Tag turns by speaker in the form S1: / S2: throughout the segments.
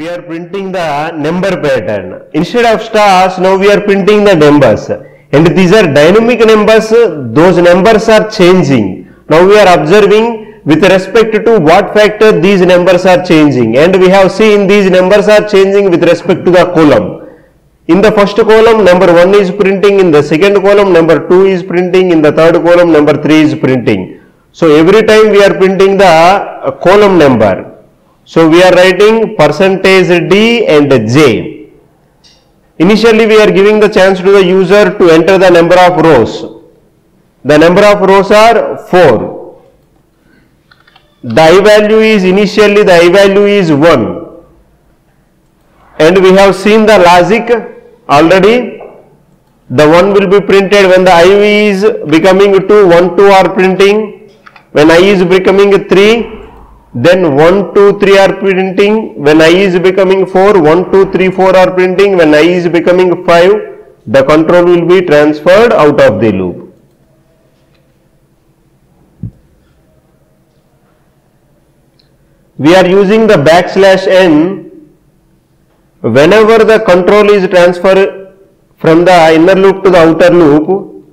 S1: we are printing the number pattern. Instead of stars, now we are printing the numbers. And these are dynamic numbers, those numbers are changing. Now we are observing with respect to what factor these numbers are changing. And we have seen these numbers are changing with respect to the column. In the first column, number 1 is printing, in the second column, number 2 is printing, in the third column, number 3 is printing. So every time we are printing the uh, column number. So we are writing percentage D and J. Initially we are giving the chance to the user to enter the number of rows. The number of rows are 4. The I value is initially the I value is 1. And we have seen the logic already. The 1 will be printed when the I is becoming 2, 1, 2 are printing. When I is becoming 3, then 1, 2, 3 are printing. When I is becoming 4, 1, 2, 3, 4 are printing. When I is becoming 5, the control will be transferred out of the loop. We are using the backslash n whenever the control is transferred from the inner loop to the outer loop,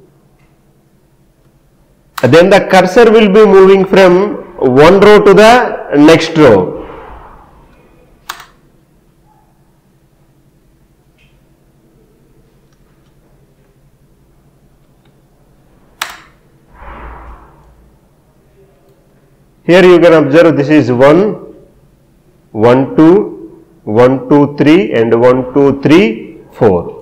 S1: then the cursor will be moving from one row to the next row. Here you can observe this is 1, 1, 2, 1, 2, 3 and 1, 2, 3, 4.